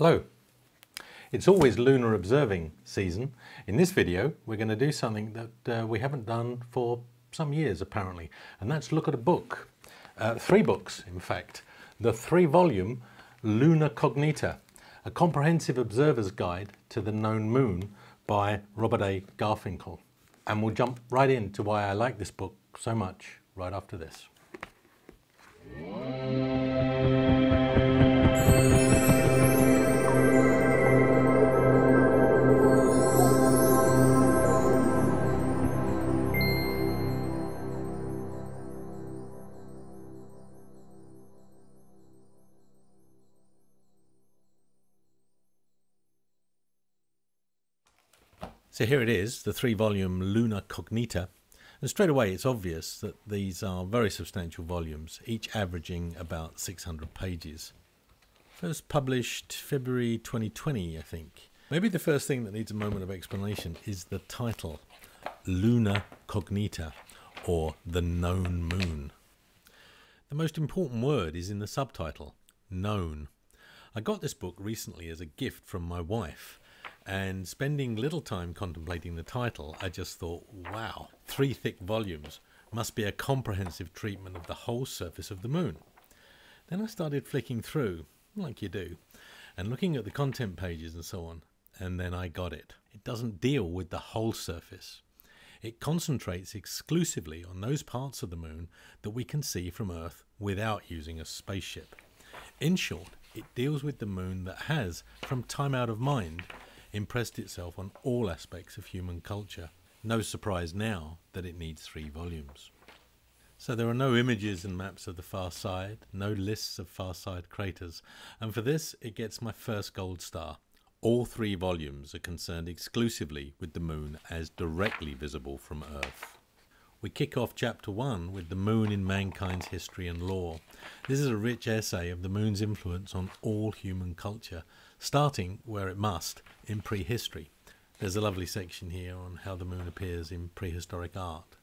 Hello. It's always lunar observing season. In this video, we're going to do something that uh, we haven't done for some years apparently, and that's look at a book. Uh, three books, in fact. The three volume Luna Cognita, a comprehensive observer's guide to the known moon by Robert A. Garfinkle. And we'll jump right into why I like this book so much right after this. So here it is, the three volume Luna Cognita. And straight away it's obvious that these are very substantial volumes, each averaging about 600 pages. First published February 2020, I think. Maybe the first thing that needs a moment of explanation is the title Luna Cognita, or The Known Moon. The most important word is in the subtitle, known. I got this book recently as a gift from my wife and spending little time contemplating the title, I just thought, wow, three thick volumes must be a comprehensive treatment of the whole surface of the moon. Then I started flicking through, like you do, and looking at the content pages and so on, and then I got it. It doesn't deal with the whole surface. It concentrates exclusively on those parts of the moon that we can see from Earth without using a spaceship. In short, it deals with the moon that has, from time out of mind, impressed itself on all aspects of human culture. No surprise now that it needs three volumes. So there are no images and maps of the far side, no lists of far side craters, and for this it gets my first gold star. All three volumes are concerned exclusively with the moon as directly visible from Earth. We kick off chapter 1 with the moon in mankind's history and lore. This is a rich essay of the moon's influence on all human culture, starting where it must in prehistory. There's a lovely section here on how the moon appears in prehistoric art.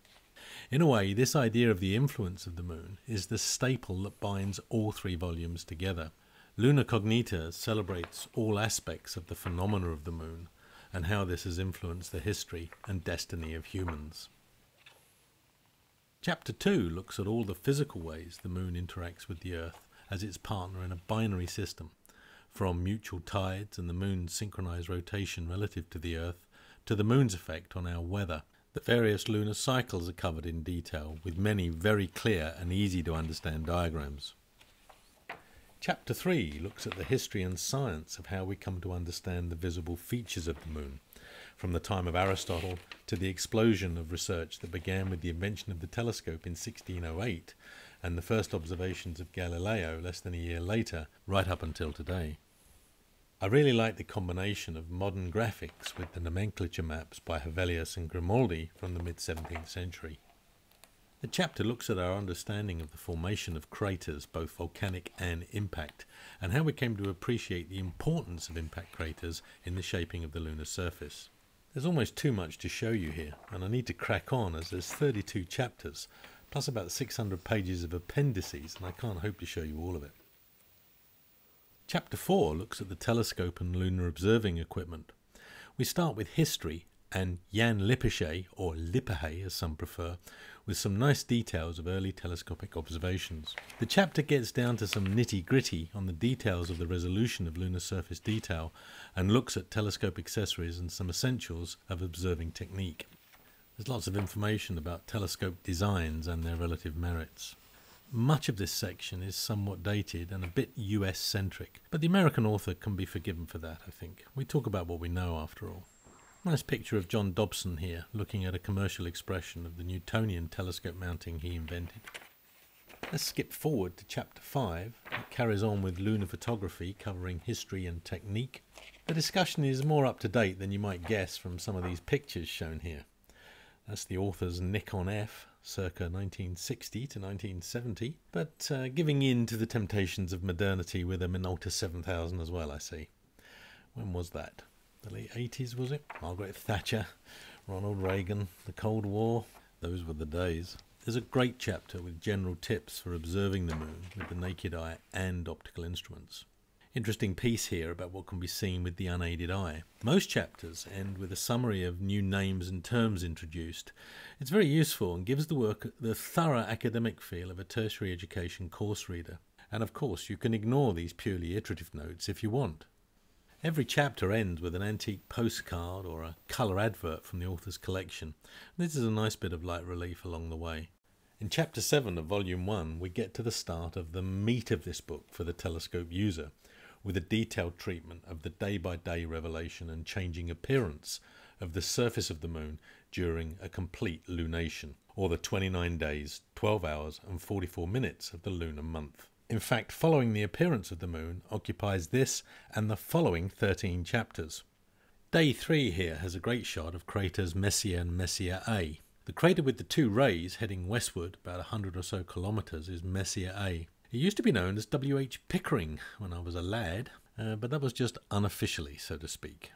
In a way, this idea of the influence of the moon is the staple that binds all three volumes together. Luna Cognita celebrates all aspects of the phenomena of the moon and how this has influenced the history and destiny of humans. Chapter 2 looks at all the physical ways the moon interacts with the Earth as its partner in a binary system, from mutual tides and the moon's synchronized rotation relative to the Earth to the moon's effect on our weather. The various lunar cycles are covered in detail with many very clear and easy to understand diagrams. Chapter 3 looks at the history and science of how we come to understand the visible features of the moon, from the time of Aristotle to the explosion of research that began with the invention of the telescope in 1608 and the first observations of Galileo less than a year later, right up until today. I really like the combination of modern graphics with the nomenclature maps by Hevelius and Grimaldi from the mid 17th century. The chapter looks at our understanding of the formation of craters, both volcanic and impact, and how we came to appreciate the importance of impact craters in the shaping of the lunar surface. There's almost too much to show you here, and I need to crack on as there's 32 chapters, plus about 600 pages of appendices, and I can't hope to show you all of it. Chapter 4 looks at the telescope and lunar observing equipment. We start with history and Jan Lipperhey, or Lippershey as some prefer, with some nice details of early telescopic observations. The chapter gets down to some nitty gritty on the details of the resolution of lunar surface detail and looks at telescope accessories and some essentials of observing technique. There's lots of information about telescope designs and their relative merits. Much of this section is somewhat dated and a bit US centric, but the American author can be forgiven for that, I think. We talk about what we know after all. Nice picture of John Dobson here, looking at a commercial expression of the Newtonian telescope mounting he invented. Let's skip forward to chapter 5. It carries on with lunar photography, covering history and technique. The discussion is more up to date than you might guess from some of these pictures shown here. That's the author's Nikon F, circa 1960 to 1970, but uh, giving in to the temptations of modernity with a Minolta 7000 as well, I see. When was that? The late 80s, was it? Margaret Thatcher, Ronald Reagan, the Cold War. Those were the days. There's a great chapter with general tips for observing the moon with the naked eye and optical instruments. Interesting piece here about what can be seen with the unaided eye. Most chapters end with a summary of new names and terms introduced. It's very useful and gives the work the thorough academic feel of a tertiary education course reader. And of course, you can ignore these purely iterative notes if you want. Every chapter ends with an antique postcard or a colour advert from the author's collection. This is a nice bit of light relief along the way. In chapter 7 of volume 1, we get to the start of the meat of this book for the telescope user, with a detailed treatment of the day by day revelation and changing appearance of the surface of the moon during a complete lunation, or the 29 days, 12 hours, and 44 minutes of the lunar month. In fact, following the appearance of the moon occupies this and the following 13 chapters. Day 3 here has a great shot of craters Messier and Messier A. The crater with the two rays heading westward about 100 or so kilometres is Messier A. It used to be known as W.H. Pickering when I was a lad, uh, but that was just unofficially, so to speak.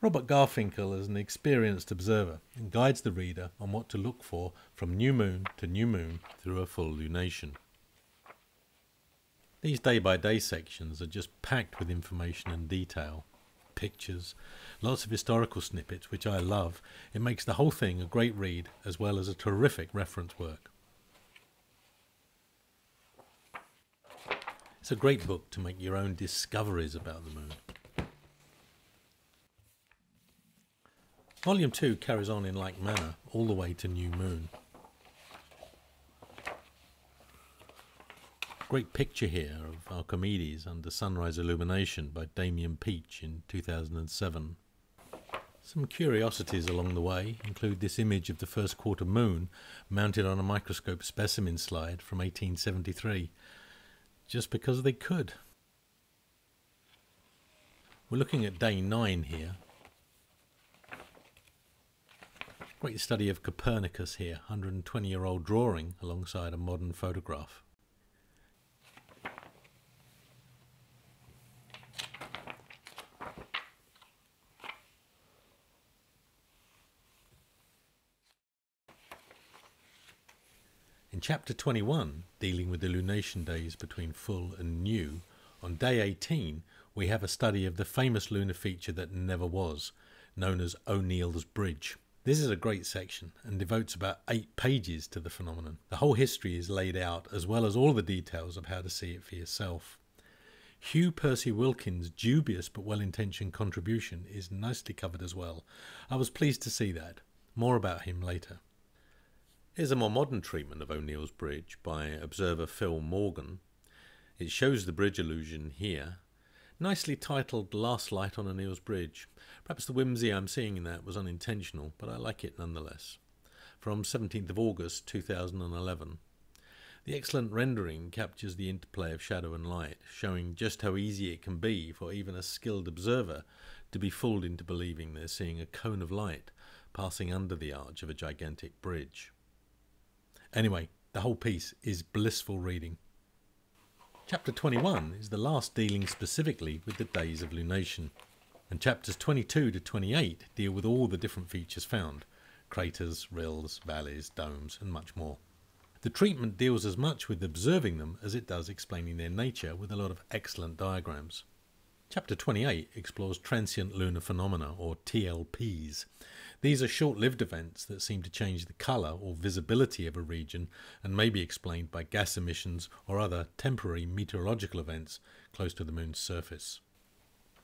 Robert Garfinkle is an experienced observer and guides the reader on what to look for from new moon to new moon through a full lunation. These day by day sections are just packed with information and detail, pictures, lots of historical snippets, which I love. It makes the whole thing a great read as well as a terrific reference work. It's a great book to make your own discoveries about the moon. Volume 2 carries on in like manner all the way to New Moon. Great picture here of Archimedes under sunrise illumination by Damian Peach in 2007. Some curiosities along the way include this image of the first quarter moon mounted on a microscope specimen slide from 1873, just because they could. We're looking at day 9 here. Great study of Copernicus here, 120 year old drawing alongside a modern photograph. In chapter 21, dealing with the lunation days between full and new, on day 18 we have a study of the famous lunar feature that never was, known as O'Neill's Bridge. This is a great section and devotes about eight pages to the phenomenon. The whole history is laid out, as well as all the details of how to see it for yourself. Hugh Percy Wilkins' dubious but well intentioned contribution is nicely covered as well. I was pleased to see that. More about him later. Here's a more modern treatment of O'Neill's Bridge by observer Phil Morgan. It shows the bridge illusion here. Nicely titled Last Light on O'Neill's Bridge. Perhaps the whimsy I'm seeing in that was unintentional, but I like it nonetheless. From 17th of August 2011. The excellent rendering captures the interplay of shadow and light, showing just how easy it can be for even a skilled observer to be fooled into believing they're seeing a cone of light passing under the arch of a gigantic bridge. Anyway, the whole piece is blissful reading. Chapter 21 is the last dealing specifically with the days of lunation, and chapters 22 to 28 deal with all the different features found craters, rills, valleys, domes, and much more. The treatment deals as much with observing them as it does explaining their nature with a lot of excellent diagrams. Chapter 28 explores transient lunar phenomena, or TLPs, these are short lived events that seem to change the colour or visibility of a region and may be explained by gas emissions or other temporary meteorological events close to the Moon's surface.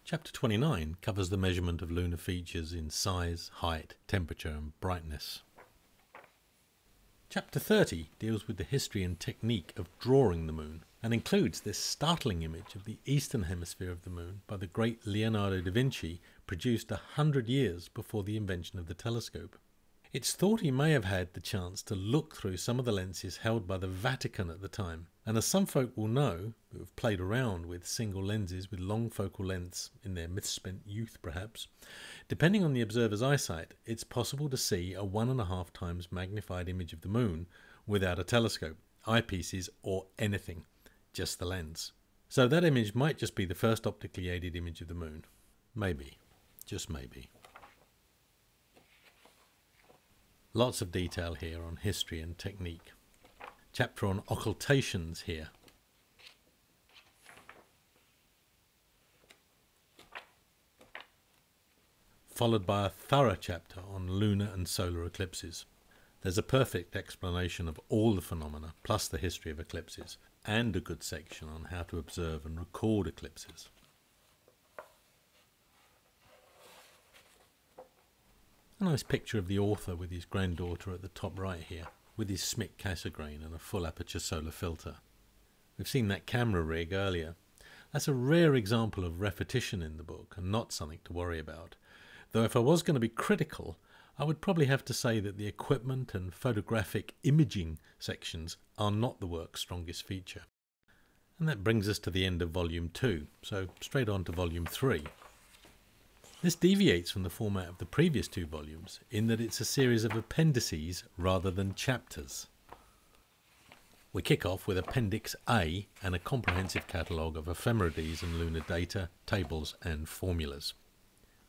Chapter 29 covers the measurement of lunar features in size, height, temperature, and brightness. Chapter 30 deals with the history and technique of drawing the Moon and includes this startling image of the eastern hemisphere of the Moon by the great Leonardo da Vinci produced a hundred years before the invention of the telescope. It's thought he may have had the chance to look through some of the lenses held by the Vatican at the time, and as some folk will know, who have played around with single lenses with long focal lengths in their misspent youth perhaps, depending on the observer's eyesight, it's possible to see a one and a half times magnified image of the moon without a telescope, eyepieces, or anything, just the lens. So that image might just be the first optically aided image of the moon. Maybe. Just maybe. Lots of detail here on history and technique. Chapter on occultations here. Followed by a thorough chapter on lunar and solar eclipses. There's a perfect explanation of all the phenomena, plus the history of eclipses, and a good section on how to observe and record eclipses. A nice picture of the author with his granddaughter at the top right here, with his Schmidt Cassegrain and a full aperture solar filter. We've seen that camera rig earlier. That's a rare example of repetition in the book and not something to worry about. Though if I was going to be critical, I would probably have to say that the equipment and photographic imaging sections are not the work's strongest feature. And that brings us to the end of Volume 2, so straight on to Volume 3. This deviates from the format of the previous two volumes in that it's a series of appendices rather than chapters. We kick off with Appendix A and a comprehensive catalogue of ephemerides and lunar data, tables and formulas.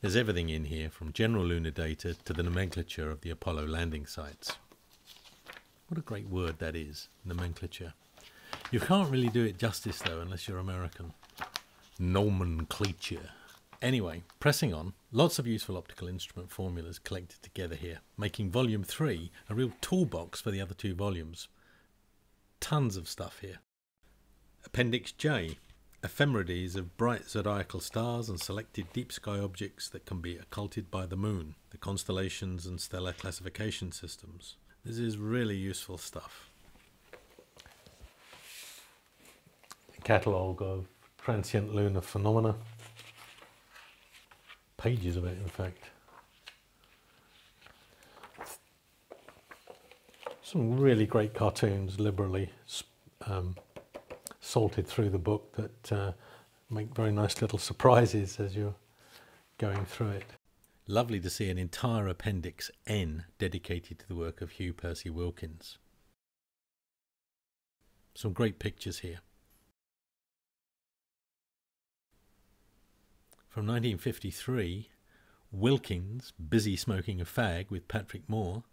There's everything in here from general lunar data to the nomenclature of the Apollo landing sites. What a great word that is, nomenclature. You can't really do it justice though unless you're American. Nomenclature. Anyway, pressing on, lots of useful optical instrument formulas collected together here, making volume 3 a real toolbox for the other two volumes. Tons of stuff here. Appendix J ephemerides of bright zodiacal stars and selected deep sky objects that can be occulted by the moon, the constellations and stellar classification systems. This is really useful stuff. A catalogue of transient lunar phenomena. Pages of it, in fact. Some really great cartoons, liberally um, salted through the book that uh, make very nice little surprises as you're going through it. Lovely to see an entire Appendix N dedicated to the work of Hugh Percy Wilkins. Some great pictures here. From 1953, Wilkins, busy smoking a fag with Patrick Moore,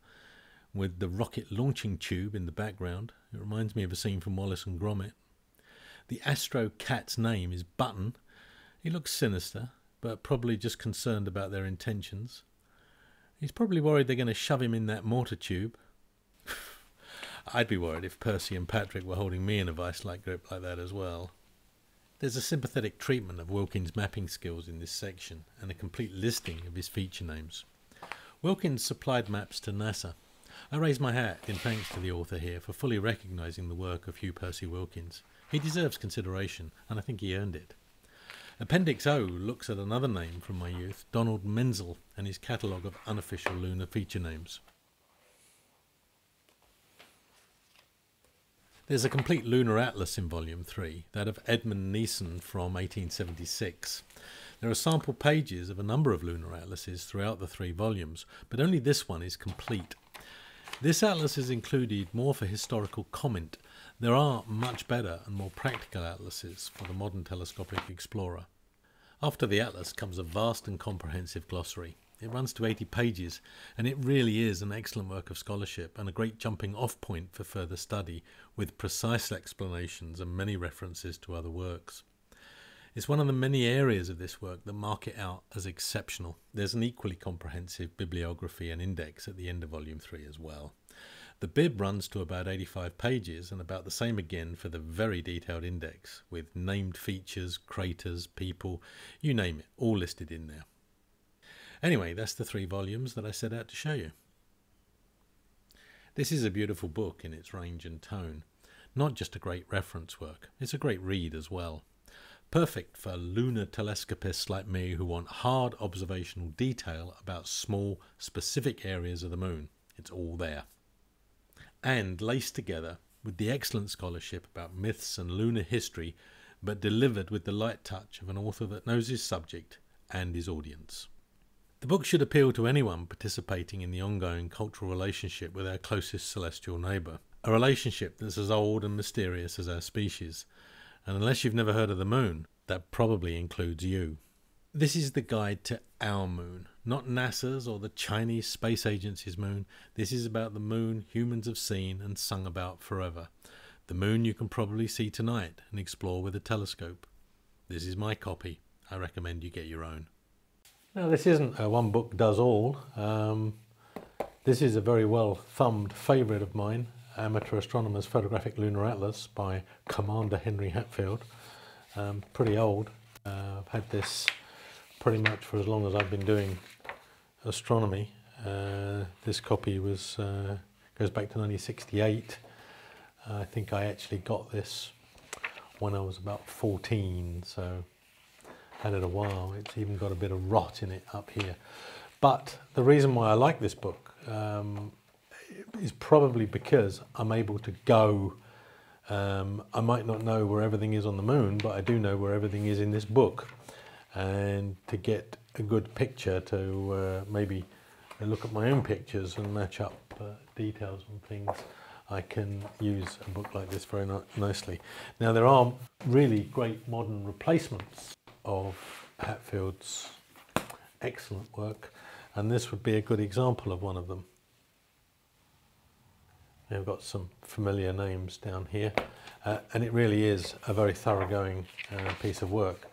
with the rocket launching tube in the background. It reminds me of a scene from Wallace and Gromit. The Astro Cat's name is Button. He looks sinister, but probably just concerned about their intentions. He's probably worried they're going to shove him in that mortar tube. I'd be worried if Percy and Patrick were holding me in a vice-like grip like that as well. There's a sympathetic treatment of Wilkins' mapping skills in this section and a complete listing of his feature names. Wilkins supplied maps to NASA. I raise my hat in thanks to the author here for fully recognising the work of Hugh Percy Wilkins. He deserves consideration, and I think he earned it. Appendix O looks at another name from my youth, Donald Menzel, and his catalogue of unofficial lunar feature names. There's a complete lunar atlas in Volume 3, that of Edmund Neison from 1876. There are sample pages of a number of lunar atlases throughout the three volumes, but only this one is complete. This atlas is included more for historical comment there are much better and more practical atlases for the modern telescopic explorer. After the atlas comes a vast and comprehensive glossary. It runs to 80 pages, and it really is an excellent work of scholarship and a great jumping off point for further study, with precise explanations and many references to other works. It's one of the many areas of this work that mark it out as exceptional. There's an equally comprehensive bibliography and index at the end of Volume 3 as well. The bib runs to about 85 pages and about the same again for the very detailed index with named features, craters, people, you name it, all listed in there. Anyway, that's the three volumes that I set out to show you. This is a beautiful book in its range and tone. Not just a great reference work, it's a great read as well. Perfect for lunar telescopists like me who want hard observational detail about small, specific areas of the moon. It's all there and laced together with the excellent scholarship about myths and lunar history, but delivered with the light touch of an author that knows his subject and his audience. The book should appeal to anyone participating in the ongoing cultural relationship with our closest celestial neighbour, a relationship that's as old and mysterious as our species, and unless you've never heard of the moon, that probably includes you. This is the guide to our moon, not NASA's or the Chinese Space Agency's moon. This is about the moon humans have seen and sung about forever. The moon you can probably see tonight and explore with a telescope. This is my copy. I recommend you get your own. Now this isn't a one book does all. Um, this is a very well thumbed favourite of mine, Amateur Astronomer's Photographic Lunar Atlas by Commander Henry Hatfield. Um, pretty old. Uh, I've had this pretty much for as long as I've been doing astronomy. Uh, this copy was uh, goes back to 1968. I think I actually got this when I was about 14, so had it a while. It's even got a bit of rot in it up here. But the reason why I like this book um, is probably because I'm able to go. Um, I might not know where everything is on the moon, but I do know where everything is in this book. And to get a good picture to uh, maybe look at my own pictures and match up uh, details and things, I can use a book like this very nicely. Now there are really great modern replacements of Hatfield's excellent work and this would be a good example of one of them. We've got some familiar names down here uh, and it really is a very thoroughgoing uh, piece of work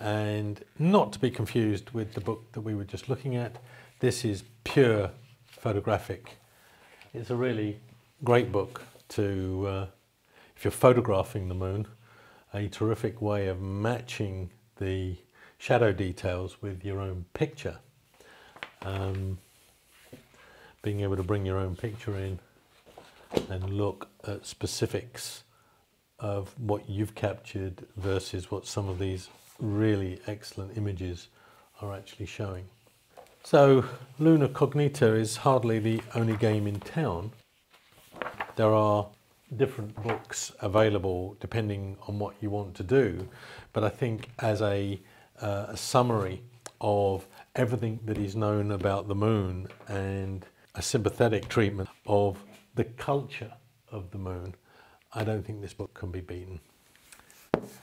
and not to be confused with the book that we were just looking at. This is pure photographic. It's a really great book to, uh, if you're photographing the moon, a terrific way of matching the shadow details with your own picture. Um, being able to bring your own picture in and look at specifics of what you've captured versus what some of these really excellent images are actually showing. So Luna Cognita is hardly the only game in town. There are different books available depending on what you want to do, but I think as a, uh, a summary of everything that is known about the moon and a sympathetic treatment of the culture of the moon, I don't think this book can be beaten.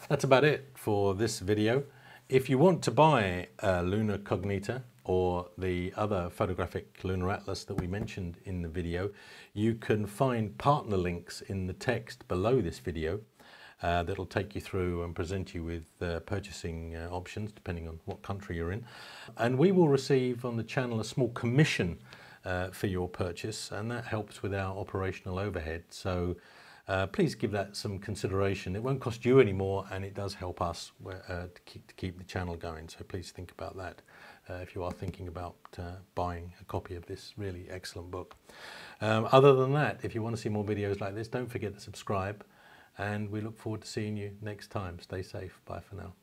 That's about it for this video. If you want to buy a Luna Cognita or the other photographic lunar atlas that we mentioned in the video, you can find partner links in the text below this video uh, that'll take you through and present you with uh, purchasing uh, options depending on what country you're in. And we will receive on the channel a small commission uh, for your purchase and that helps with our operational overhead. So uh, please give that some consideration. It won't cost you any more and it does help us uh, to, keep, to, keep, the channel going. So please think about that uh, if you are thinking about uh, buying a copy of this really excellent book. Um, other than that, if you want to see more videos like this, don't forget to subscribe and we look forward to seeing you next time. Stay safe. Bye for now.